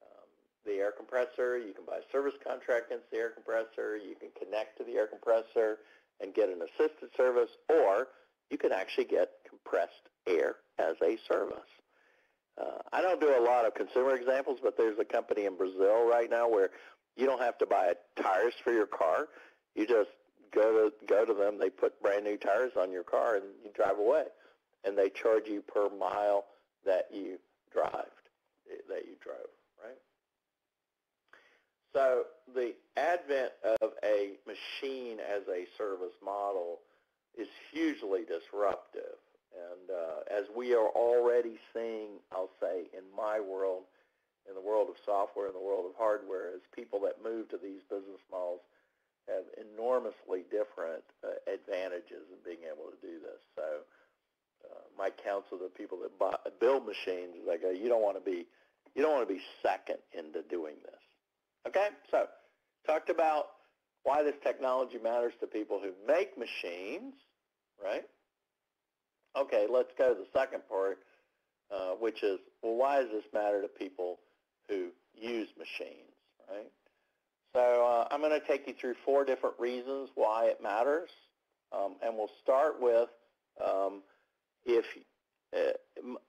um, the air compressor. You can buy a service contract against the air compressor. You can connect to the air compressor and get an assisted service, or you can actually get compressed air as a service. Uh, I don't do a lot of consumer examples, but there's a company in Brazil right now where you don't have to buy tires for your car. You just go to go to them. They put brand new tires on your car, and you drive away, and they charge you per mile that you drive that you drove. Right. So the advent of a machine as a service model is hugely disruptive. Uh, And uh, as we are already seeing, I'll say, in my world, in the world of software, in the world of hardware, as people that move to these business models have enormously different uh, advantages in being able to do this. So uh, my counsel to people that buy, build machines is I go, you don't want to be, you don't want to be second into doing this. Okay, so talked about why this technology matters to people who make machines, right? Okay, let's go to the second part, uh, which is, well, why does this matter to people who use machines, right? So uh, I'm going to take you through four different reasons why it matters, um, and we'll start with um, if uh,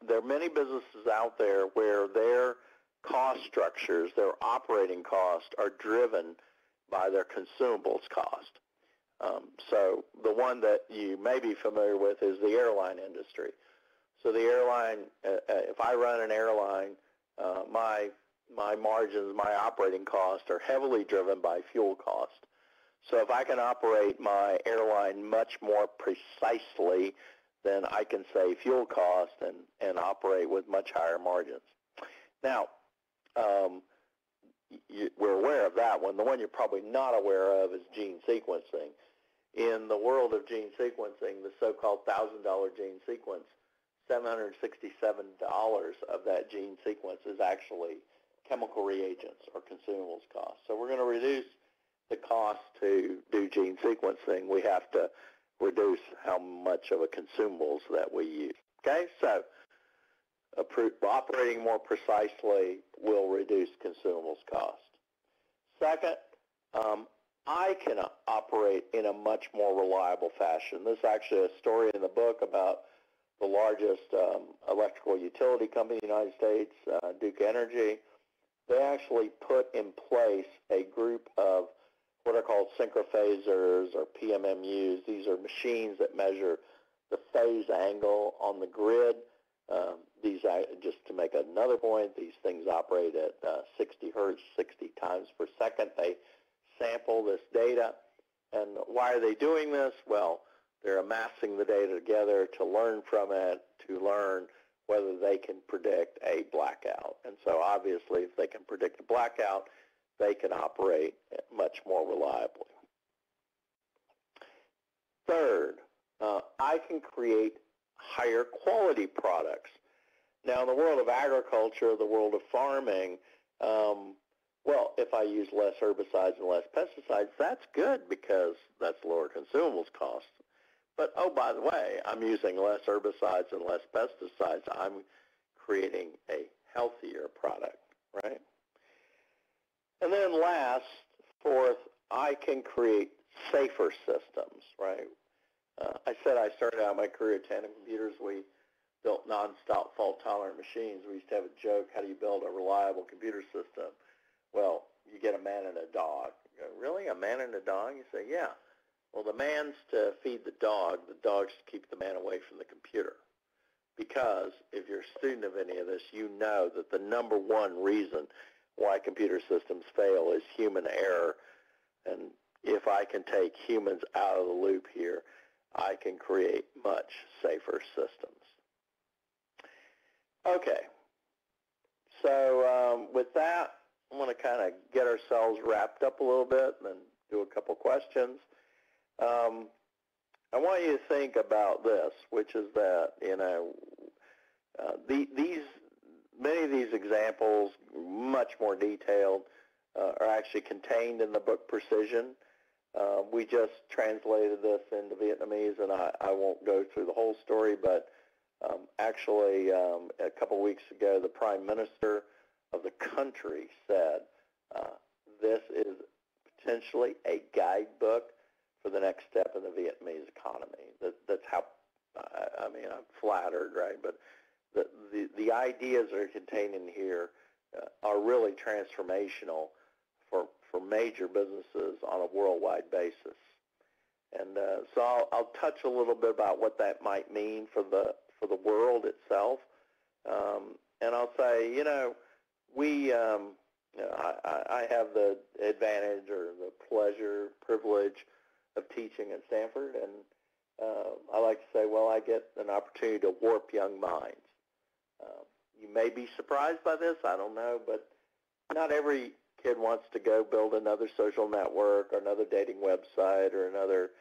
there are many businesses out there where their cost structures, their operating costs are driven by their consumables cost. Um, so the one that you may be familiar with is the airline industry. So the airline, uh, uh, if I run an airline, uh, my my margins, my operating costs are heavily driven by fuel cost. So if I can operate my airline much more precisely, then I can save fuel cost and, and operate with much higher margins. Now, um, you, we're aware of that one. The one you're probably not aware of is gene sequencing. In the world of gene sequencing, the so-called $1,000 gene sequence, $767 of that gene sequence is actually chemical reagents or consumables cost. So we're going to reduce the cost to do gene sequencing. We have to reduce how much of a consumables that we use. Okay, so operating more precisely will reduce consumables cost. Second, um, I can operate in a much more reliable fashion. This is actually a story in the book about the largest um, electrical utility company in the United States, uh, Duke Energy. They actually put in place a group of what are called synchrophasors or PMUs. These are machines that measure the phase angle on the grid um, these, just to make another point, these things operate at uh, 60 hertz, 60 times per second. They sample this data. And why are they doing this? Well, they're amassing the data together to learn from it, to learn whether they can predict a blackout. And so obviously if they can predict a blackout, they can operate much more reliably. Third, uh, I can create higher quality products. Now, in the world of agriculture, the world of farming, um, well, if I use less herbicides and less pesticides, that's good because that's lower consumables costs. But, oh, by the way, I'm using less herbicides and less pesticides. I'm creating a healthier product, right? And then last, fourth, I can create safer systems, right? Uh, I said I started out my career at Tandem Computers. We built non-stop fault-tolerant machines. We used to have a joke, how do you build a reliable computer system? Well, you get a man and a dog. Go, really, a man and a dog? You say, yeah. Well, the man's to feed the dog. The dog's to keep the man away from the computer. Because if you're a student of any of this, you know that the number one reason why computer systems fail is human error. And if I can take humans out of the loop here, I can create much safer systems. Okay, so um, with that, I'm going to kind of get ourselves wrapped up a little bit and then do a couple questions. Um, I want you to think about this, which is that, you know, uh, the, these, many of these examples, much more detailed, uh, are actually contained in the book Precision. Uh, we just translated this into Vietnamese, and I, I won't go through the whole story, but um, actually um, a couple weeks ago, the Prime Minister of the country said uh, this is potentially a guidebook for the next step in the Vietnamese economy. That, that's how, I, I mean, I'm flattered, right? But the, the, the ideas that are contained in here uh, are really transformational for, for major businesses on a worldwide basis. And uh, so I'll, I'll touch a little bit about what that might mean for the for the world itself. Um, and I'll say, you know, we, um, I, I have the advantage or the pleasure, privilege of teaching at Stanford, and uh, I like to say, well, I get an opportunity to warp young minds. Uh, you may be surprised by this, I don't know, but not every kid wants to go build another social network or another dating website or another,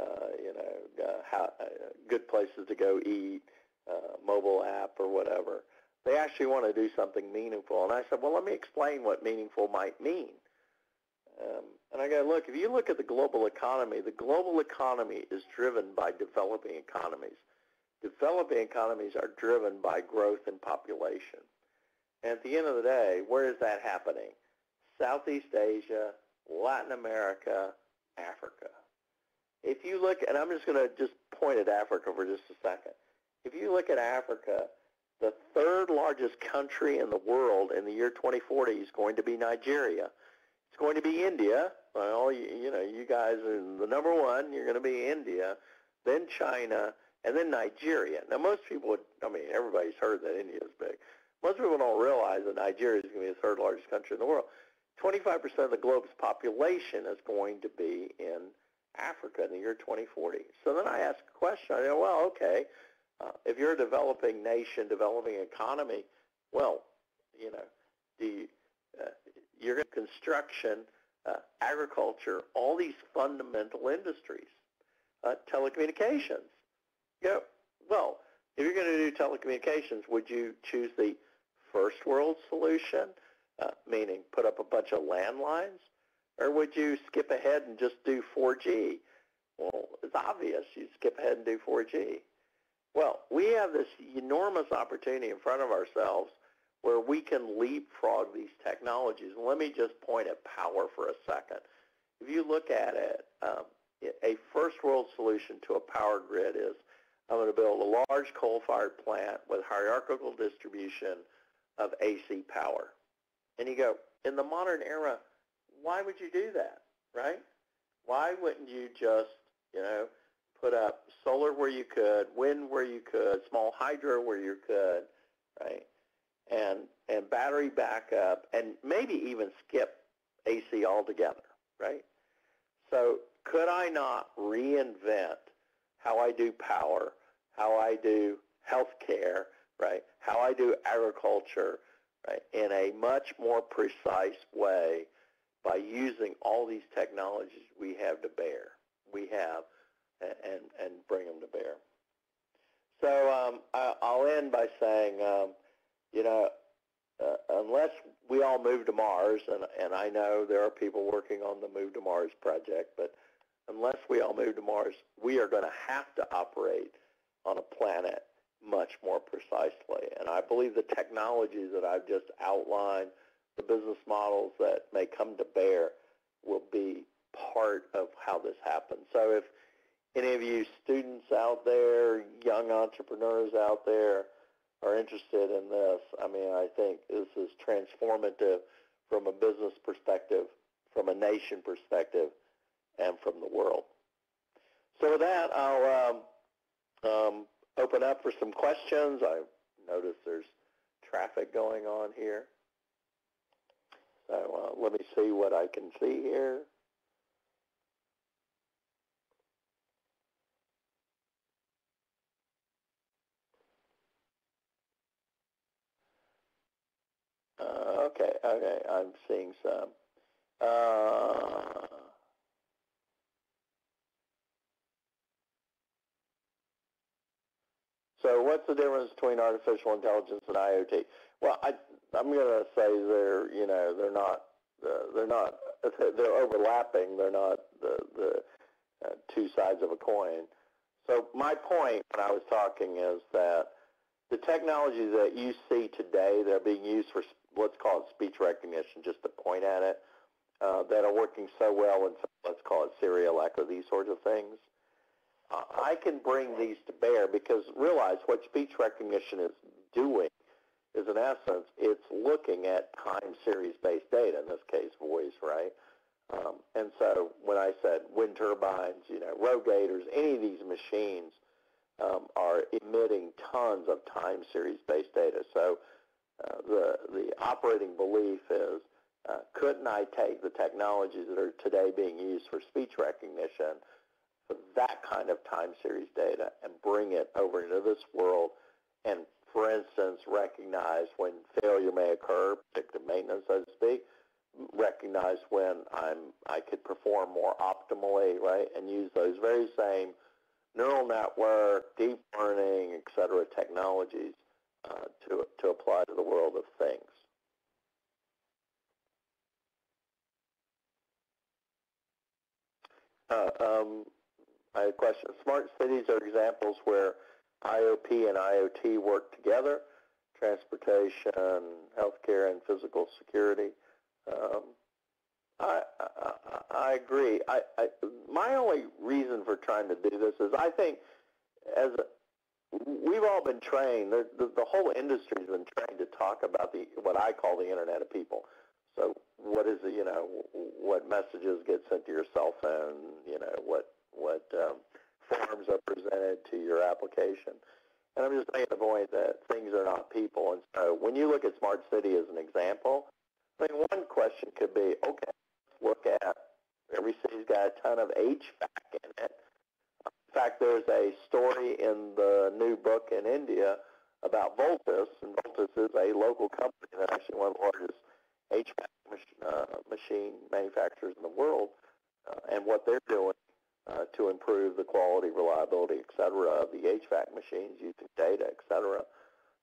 uh, you know, uh, how, uh, good places to go eat, uh, mobile app or whatever. They actually want to do something meaningful. And I said, well, let me explain what meaningful might mean. Um, and I go, look, if you look at the global economy, the global economy is driven by developing economies. Developing economies are driven by growth in population. And at the end of the day, where is that happening? Southeast Asia, Latin America, Africa. If you look, and I'm just going to just point at Africa for just a second. If you look at Africa, the third largest country in the world in the year 2040 is going to be Nigeria. It's going to be India. Well, you, you know, you guys are the number one. You're going to be India, then China, and then Nigeria. Now, most people would, I mean, everybody's heard that India is big. Most people don't realize that Nigeria is going to be the third largest country in the world. 25% of the globe's population is going to be in Africa in the year 2040. So then I ask a question. I go, well, okay, uh, if you're a developing nation, developing economy, well, you know, you, uh, you're construction, uh, agriculture, all these fundamental industries, uh, telecommunications. You know, well, if you're going to do telecommunications, would you choose the first world solution, uh, meaning put up a bunch of landlines, or would you skip ahead and just do 4G? Well, it's obvious you skip ahead and do 4G. Well, we have this enormous opportunity in front of ourselves where we can leapfrog these technologies. Let me just point at power for a second. If you look at it, um, a first world solution to a power grid is I'm going to build a large coal-fired plant with hierarchical distribution of AC power. And you go, in the modern era, why would you do that, right? Why wouldn't you just, you know, put up solar where you could, wind where you could, small hydro where you could, right? and and battery backup, and maybe even skip AC altogether, right? So could I not reinvent how I do power, how I do healthcare, right? How I do agriculture, right? In a much more precise way by using all these technologies we have to bear, we have, and and bring them to bear. So um, I, will end by saying. Um, you know, uh, unless we all move to Mars, and, and I know there are people working on the Move to Mars project, but unless we all move to Mars, we are going to have to operate on a planet much more precisely. And I believe the technologies that I've just outlined, the business models that may come to bear, will be part of how this happens. So if any of you students out there, young entrepreneurs out there, are interested in this, I mean, I think this is transformative from a business perspective, from a nation perspective, and from the world. So with that, I'll um, um, open up for some questions. I notice there's traffic going on here. So uh, let me see what I can see here. Uh, okay, okay, I'm seeing some. Uh, so what's the difference between artificial intelligence and IoT? Well, I, I'm going to say they're, you know, they're not, uh, they're not, [laughs] they're overlapping. They're not the, the uh, two sides of a coin. So my point when I was talking is that the technologies that you see today that are being used for let's call it speech recognition, just to point at it, uh, that are working so well in, let's call it serial echo, these sorts of things. Uh, I can bring these to bear because realize what speech recognition is doing is in essence, it's looking at time series-based data, in this case voice, right? Um, and so when I said wind turbines, you know, rogators, any of these machines um, are emitting tons of time series-based data. So uh, the, the operating belief is, uh, couldn't I take the technologies that are today being used for speech recognition for that kind of time series data and bring it over into this world and, for instance, recognize when failure may occur, predictive maintenance, so to speak, recognize when I'm I could perform more optimally, right, and use those very same neural network, deep learning, et cetera, technologies uh, to to apply to the world of things. Uh, um, I a question. Smart cities are examples where IOP and IoT work together, transportation, healthcare, and physical security. Um, I, I, I agree. I, I, my only reason for trying to do this is I think as a, we've all been trained, the, the, the whole industry has been trained to talk about the what I call the Internet of People. So what is it, you know, what messages get sent to your cell phone, you know, what, what um, forms are presented to your application. And I'm just making the point that things are not people. And so when you look at Smart City as an example, I mean, one question could be, okay, look at every city's got a ton of HVAC in it. In fact, there's a story in the new book in India about Voltas, and Voltas is a local company that actually one of the largest HVAC mach- uh, machine manufacturers in the world, uh, and what they're doing uh, to improve the quality, reliability, et cetera, of the HVAC machines using data, et cetera.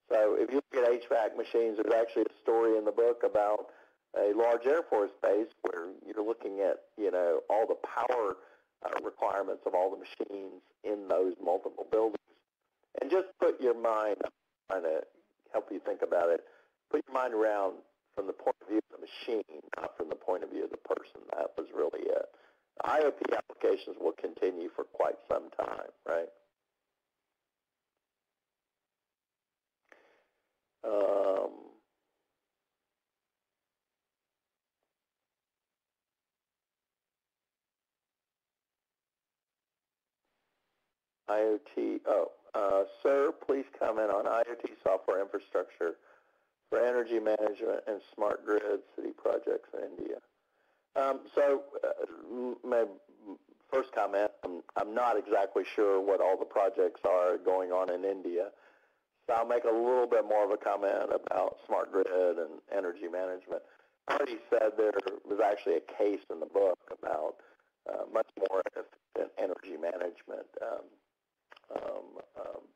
So if you look at HVAC machines, there's actually a story in the book about a large Air Force base where you're looking at, you know, all the power requirements of all the machines in those multiple buildings. And just put your mind, trying to help you think about it, put your mind around from the point of view of the machine, not from the point of view of the person. That was really it. IOP applications will continue for quite some time, right? Um, IoT, oh, uh, sir, please comment on IoT software infrastructure for energy management and smart grid city projects in India. Um, so uh, my first comment, I'm, I'm, not exactly sure what all the projects are going on in India. So I'll make a little bit more of a comment about smart grid and energy management. I already said there was actually a case in the book about uh, much more efficient energy management um, um, um,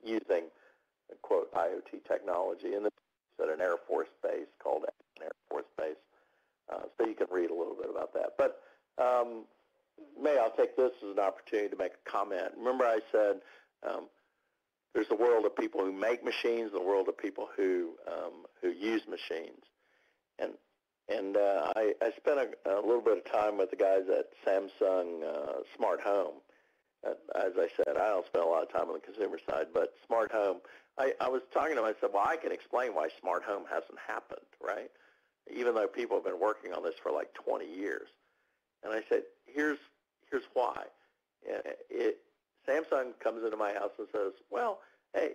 using, quote, IoT technology. And is at an Air Force base called Air Force Base. Uh, so you can read a little bit about that. But um, May, I'll take this as an opportunity to make a comment. Remember I said um, there's a world of people who make machines, the world of people who um, who use machines. And and uh, I, I spent a, a, little bit of time with the guys at Samsung uh, Smart Home. Uh, as I said, I don't spend a lot of time on the consumer side, but Smart Home, I, I was talking to said, well, I can explain why Smart Home hasn't happened, right? even though people have been working on this for like 20 years. And I said, here's, here's why. It, Samsung comes into my house and says, well, hey,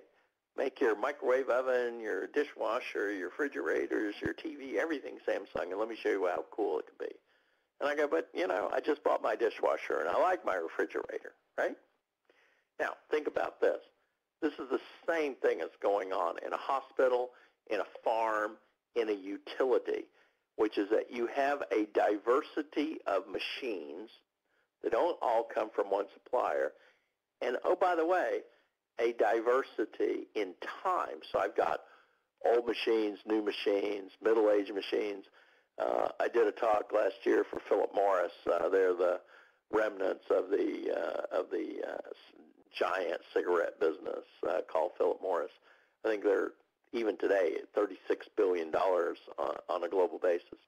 make your microwave oven, your dishwasher, your refrigerators, your TV, everything Samsung, and let me show you how cool it can be. And I go, but, you know, I just bought my dishwasher, and I like my refrigerator, right? Now, think about this. This is the same thing that's going on in a hospital, in a farm, in a utility, which is that you have a diversity of machines that don't all come from one supplier. And oh, by the way, a diversity in time. So I've got old machines, new machines, middle-aged machines. Uh, I did a talk last year for Philip Morris. Uh, they're the remnants of the uh, of the uh, giant cigarette business uh, called Philip Morris. I think they're even today at $36 billion on, on a global basis.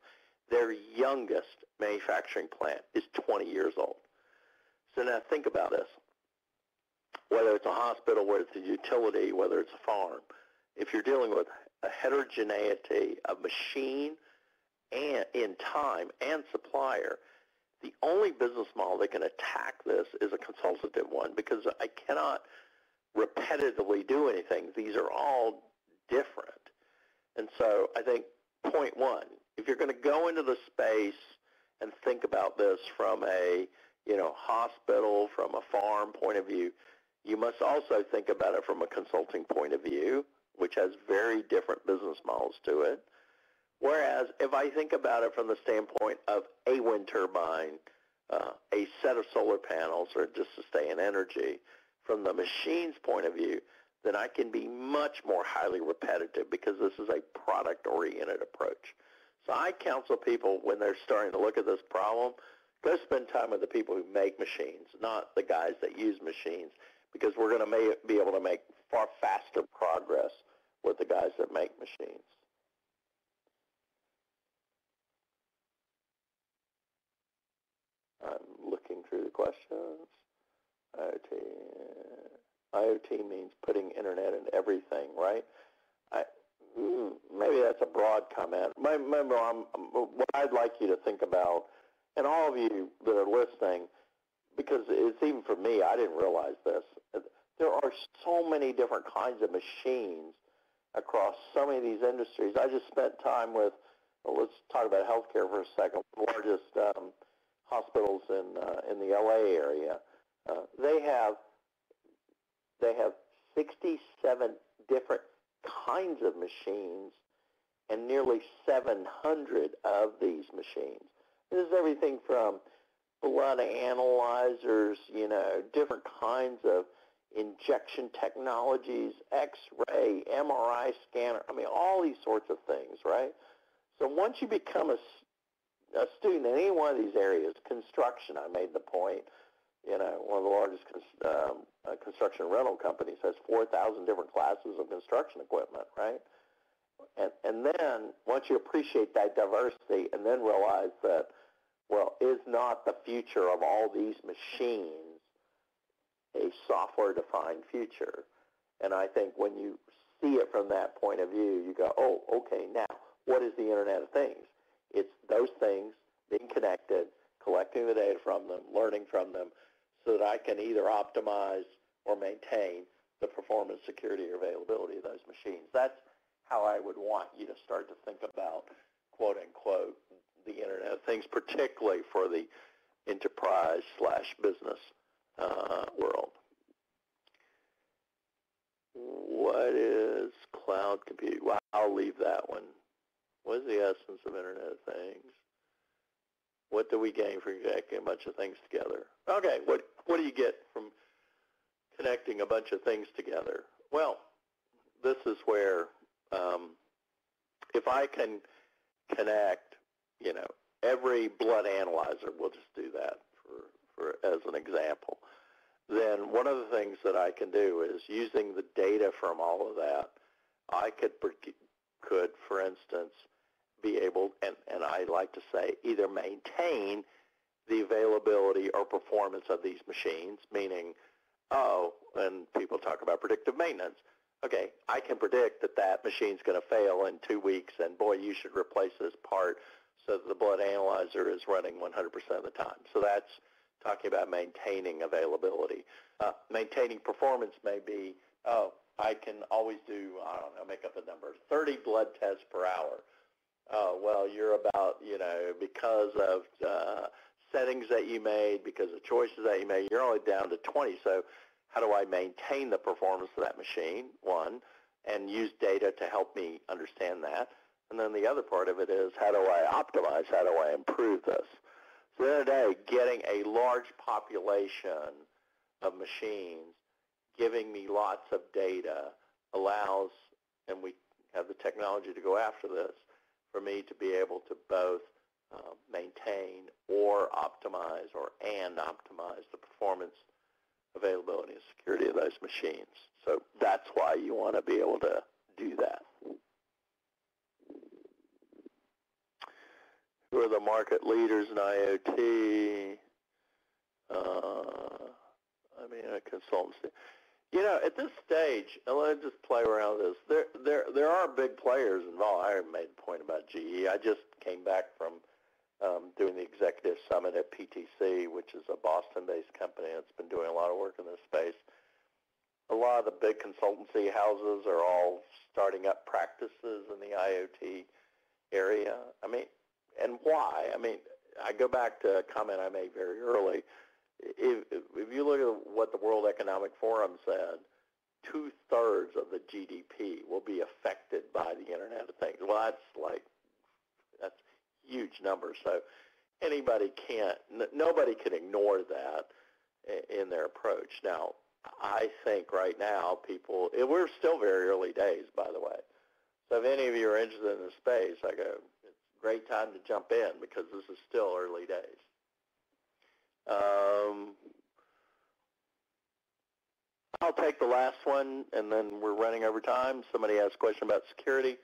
Their youngest manufacturing plant is 20 years old. So now think about this. Whether it's a hospital, whether it's a utility, whether it's a farm, if you're dealing with a heterogeneity of machine and in time and supplier, the only business model that can attack this is a consultative one because I cannot repetitively do anything. These are all different. And so I think point one, if you're going to go into the space and think about this from a you know, hospital, from a farm point of view, you must also think about it from a consulting point of view, which has very different business models to it. Whereas if I think about it from the standpoint of a wind turbine, uh, a set of solar panels, or just to stay in energy, from the machine's point of view, then I can be much more highly repetitive because this is a product-oriented approach. So I counsel people when they're starting to look at this problem, go spend time with the people who make machines, not the guys that use machines, because we're going to be able to make far faster progress with the guys that make machines. I'm looking through the questions. IoT, IoT means putting internet in everything, right? I, mm, maybe that's a broad comment. Remember, I'm, what I'd like you to think about, and all of you that are listening, because it's even for me, I didn't realize this. There are so many different kinds of machines across so many of these industries. I just spent time with, well, let's talk about healthcare for a second, the largest um, hospitals in, uh, in the LA area. Uh, they have they have 67 different kinds of machines and nearly 700 of these machines. This is everything from blood analyzers, you know, different kinds of injection technologies, X-ray, MRI scanner, I mean, all these sorts of things, right? So once you become a, a student in any one of these areas, construction, I made the point, you know, one of the largest um, uh, construction rental companies has 4,000 different classes of construction equipment, right? And, and then once you appreciate that diversity and then realize that, well, is not the future of all these machines a software-defined future? And I think when you see it from that point of view, you go, oh, okay, now, what is the Internet of Things? It's those things being connected, collecting the data from them, learning from them, so that I can either optimize or maintain the performance, security, or availability of those machines. That's how I would want you to start to think about, quote unquote, the Internet of Things, particularly for the enterprise slash business uh, world. What is cloud computing? Well, I'll leave that one. What is the essence of Internet of Things? What do we gain from connecting a bunch of things together? Okay, what what do you get from connecting a bunch of things together? Well, this is where um, if I can connect, you know, every blood analyzer, we'll just do that for, for as an example, then one of the things that I can do is using the data from all of that, I could, could for instance, be able, and, and I like to say, either maintain the availability or performance of these machines, meaning, oh, and people talk about predictive maintenance. Okay, I can predict that that machine's going to fail in two weeks, and boy, you should replace this part so that the blood analyzer is running 100% of the time. So that's talking about maintaining availability. Uh, maintaining performance may be, oh, I can always do, I don't know, make up a number, 30 blood tests per hour. Oh, well, you're about, you know, because of uh, settings that you made, because of choices that you made, you're only down to 20. So how do I maintain the performance of that machine, one, and use data to help me understand that. And then the other part of it is how do I optimize, how do I improve this? So the other day, getting a large population of machines giving me lots of data allows, and we have the technology to go after this, for me to be able to both uh, maintain or optimize or and optimize the performance, availability, and security of those machines. So that's why you want to be able to do that. Who are the market leaders in IoT? Uh, I mean, a consultancy. You know, at this stage, and let me just play around with this. There, there, there are big players involved. I made a point about GE. I just came back from um, doing the executive summit at PTC, which is a Boston-based company that's been doing a lot of work in this space. A lot of the big consultancy houses are all starting up practices in the IoT area. I mean, and why? I mean, I go back to a comment I made very early. If, if you look at what the World Economic Forum said, two-thirds of the GDP will be affected by the Internet of Things. Well, that's like, that's huge numbers. So anybody can't, nobody can ignore that in their approach. Now, I think right now people, we're still very early days, by the way. So if any of you are interested in the space, I go, it's a great time to jump in because this is still early days. Um, I'll take the last one, and then we're running over time. Somebody asked a question about security.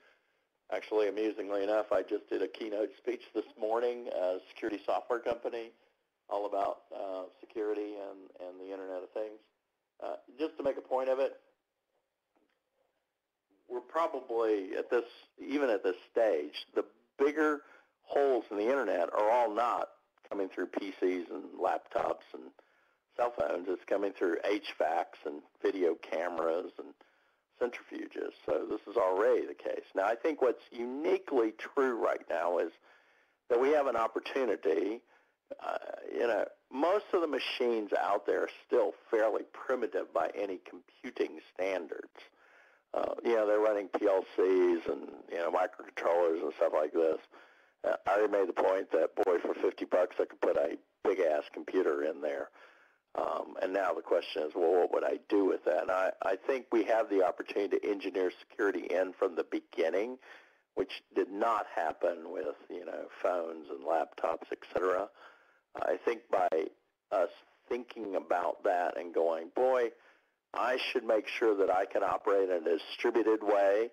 Actually, amusingly enough, I just did a keynote speech this morning, a security software company, all about uh, security and, and the Internet of Things. Uh, just to make a point of it, we're probably at this, even at this stage, the bigger holes in the Internet are all not coming through PCs and laptops and cell phones. It's coming through HVACs and video cameras and centrifuges. So this is already the case. Now, I think what's uniquely true right now is that we have an opportunity. Uh, you know, most of the machines out there are still fairly primitive by any computing standards. Uh, you know, they're running PLCs and you know microcontrollers and stuff like this. Uh, I made the point that boy, for 50 bucks, I could put a big ass computer in there. Um, and now the question is, well, what would I do with that? And I, I think we have the opportunity to engineer security in from the beginning, which did not happen with, you know, phones and laptops, et cetera. I think by us thinking about that and going, boy, I should make sure that I can operate in a distributed way,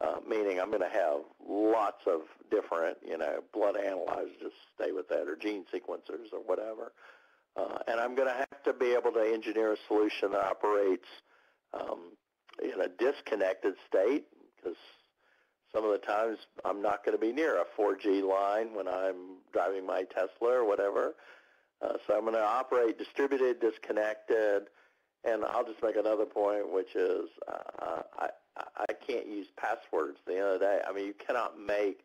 uh, meaning I'm going to have lots of different, you know, blood analyzers, just stay with that, or gene sequencers or whatever. Uh, and I'm going to have to be able to engineer a solution that operates um, in a disconnected state because some of the times I'm not going to be near a 4G line when I'm driving my Tesla or whatever. Uh, so I'm going to operate distributed, disconnected, and I'll just make another point, which is uh, I, I can't use passwords at the end of the day. I mean, you cannot make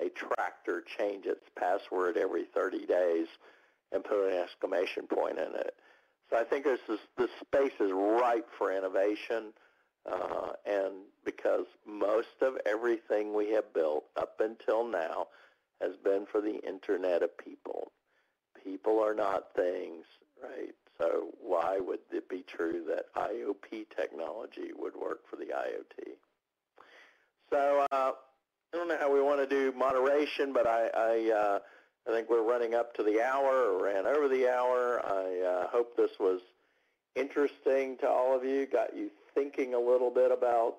a tractor change its password every 30 days and put an exclamation point in it. So I think this is, this space is ripe for innovation, uh, and because most of everything we have built up until now has been for the Internet of People. People are not things, right? So why would it be true that IOP technology would work for the IoT? So uh, I don't know how we want to do moderation, but I, I uh, I think we're running up to the hour or ran over the hour. I uh, hope this was interesting to all of you, got you thinking a little bit about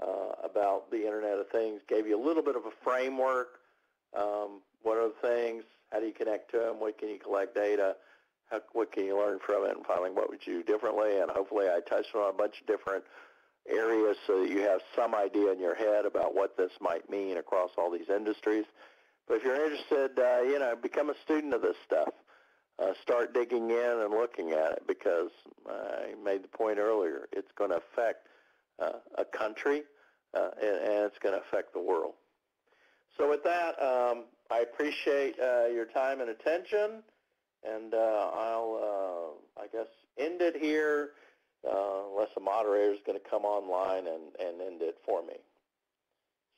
uh, about the Internet of Things, gave you a little bit of a framework. Um, what are the things? How do you connect to them? What can you collect data? How, what can you learn from it? And finally, what would you do differently? And hopefully I touched on a bunch of different areas so that you have some idea in your head about what this might mean across all these industries. But if you're interested, uh, you know, become a student of this stuff. Uh, start digging in and looking at it because I made the point earlier. It's going to affect uh, a country uh, and, and, it's going to affect the world. So with that, um, I appreciate uh, your time and attention, and uh, I'll, I guess, end it here unless a moderator is going to come online and, and end it for me.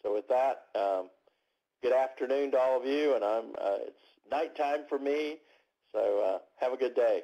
So with that, um, good afternoon to all of you, and I'm uh, it's nighttime for me, so uh, have a good day.